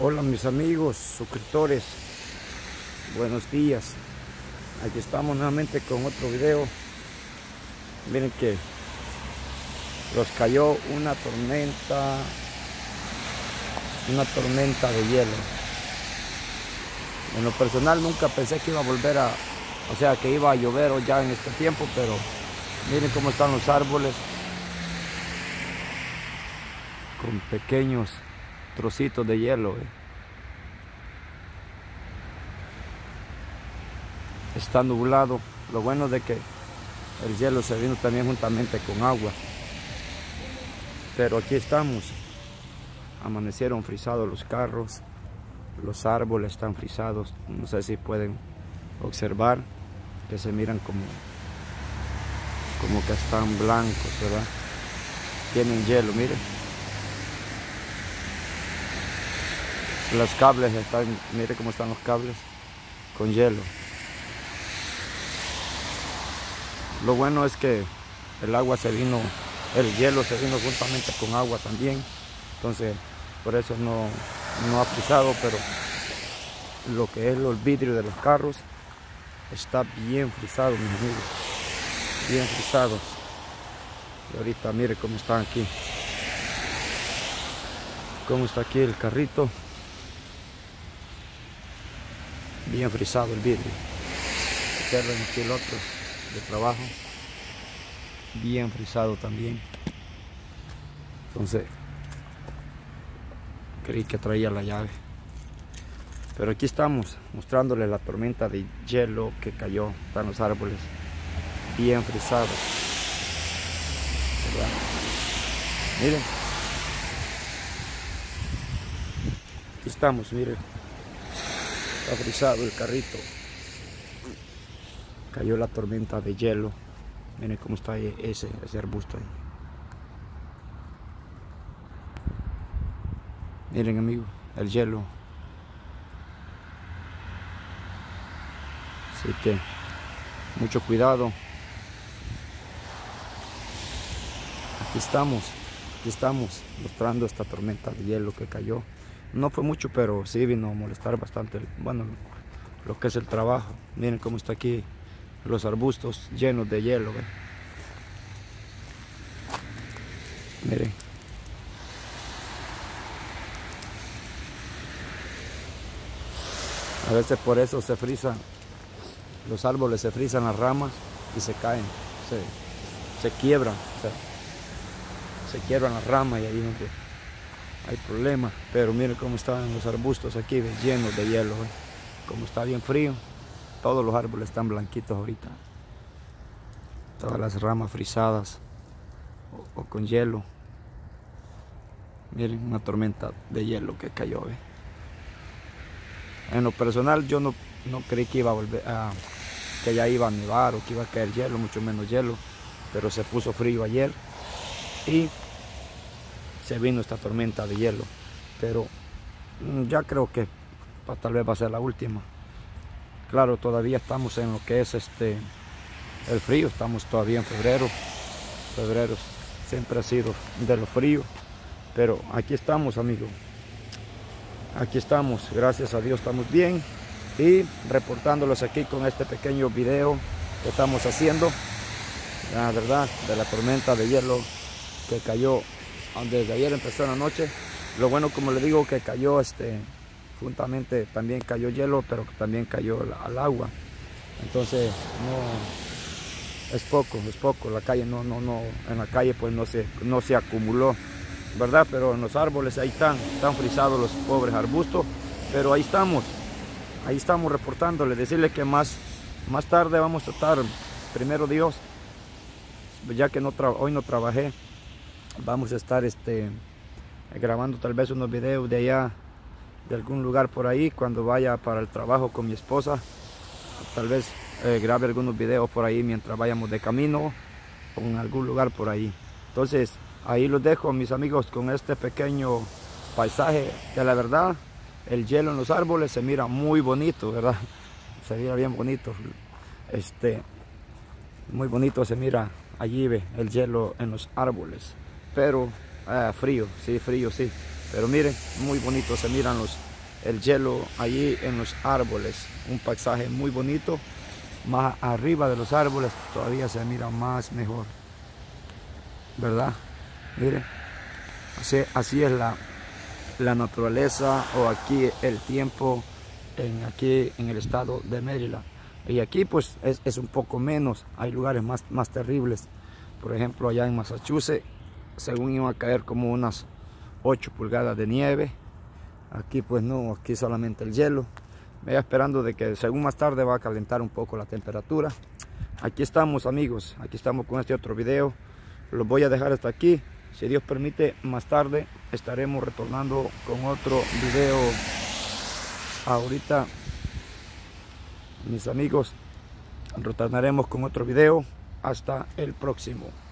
Hola mis amigos, suscriptores, buenos días. Aquí estamos nuevamente con otro video. Miren que los cayó una tormenta, una tormenta de hielo. En lo personal nunca pensé que iba a volver a, o sea que iba a llover ya en este tiempo, pero miren cómo están los árboles con pequeños trocitos de hielo. Está nublado. Lo bueno de que el hielo se vino también juntamente con agua. Pero aquí estamos. Amanecieron frisados los carros. Los árboles están frisados. No sé si pueden observar que se miran como como que están blancos, ¿verdad? Tienen hielo, miren. Los cables están, mire cómo están los cables, con hielo. Lo bueno es que el agua se vino, el hielo se vino juntamente con agua también. Entonces, por eso no, no ha pisado, pero lo que es los vidrios de los carros está bien frisado, mis amigos. Bien frisados. Y ahorita mire cómo están aquí. Cómo está aquí el carrito bien frisado el vidrio. Observen aquí el otro de trabajo, bien frisado también. Entonces, creí que traía la llave. Pero aquí estamos mostrándole la tormenta de hielo que cayó. Están los árboles bien frisados. Miren. Aquí estamos, miren. Está frisado el carrito. Cayó la tormenta de hielo. Miren cómo está ese, arbusto ahí. Miren amigos, el hielo. Así que mucho cuidado. Aquí estamos, aquí estamos mostrando esta tormenta de hielo que cayó. No fue mucho, pero sí vino a molestar bastante, bueno, lo que es el trabajo. Miren cómo está aquí los arbustos llenos de hielo. Miren. A veces por eso se frisan, los árboles se frisan las ramas y se caen, se, quiebran, se quiebran las ramas y ahí donde hay problema. Pero miren cómo están los arbustos aquí, llenos de hielo. Como está bien frío, todos los árboles están blanquitos ahorita. Todas las ramas frisadas o, con hielo. Miren, una tormenta de hielo que cayó. En lo personal yo no, no creí que iba a volver a que ya iba a nevar o que iba a caer hielo, mucho menos hielo, pero se puso frío ayer y se vino esta tormenta de hielo. Pero mm, ya creo que tal vez va a ser la última. Claro, todavía estamos en lo que es este el frío, estamos todavía en febrero. Febrero siempre ha sido de lo frío, pero aquí estamos, amigos. Aquí estamos, gracias a Dios estamos bien y reportándolos aquí con este pequeño video que estamos haciendo, la verdad, de la tormenta de hielo que cayó desde ayer empezó la noche. Lo bueno, como le digo, que cayó este, juntamente también cayó hielo, pero también cayó al agua. Entonces, no, es poco, es poco. La calle no, no, no, en la calle pues no se, no se acumuló, ¿verdad? Pero en los árboles ahí están, están frisados los pobres arbustos, pero ahí estamos, ahí estamos reportándole, decirle que más, más tarde vamos a estar, primero Dios, ya que no hoy no trabajé, vamos a estar este, grabando tal vez unos videos de allá, de algún lugar por ahí, cuando vaya para el trabajo con mi esposa. Tal vez eh, grabe algunos videos por ahí mientras vayamos de camino o en algún lugar por ahí. Entonces, ahí los dejo, mis amigos, con este pequeño paisaje que la verdad, el hielo en los árboles se mira muy bonito, ¿verdad? Se mira bien bonito. Este, muy bonito se mira allí ve el hielo en los árboles pero ah, frío, sí, frío, sí. Pero miren, muy bonito se miran los, el hielo allí en los árboles. Un paisaje muy bonito. Más arriba de los árboles todavía se mira más mejor. ¿Verdad? Miren. Así, así es la, la naturaleza o aquí el tiempo en, aquí en el estado de Maryland. Y aquí pues es, es, un poco menos, hay lugares más, más terribles. Por ejemplo allá en Massachusetts, según iba a caer como unas 8 pulgadas de nieve. Aquí pues no, aquí solamente el hielo. Me voy esperando de que según más tarde va a calentar un poco la temperatura. Aquí estamos amigos, aquí estamos con este otro video. Los voy a dejar hasta aquí. Si Dios permite, más tarde estaremos retornando con otro video. Ahorita, mis amigos, retornaremos con otro video. Hasta el próximo.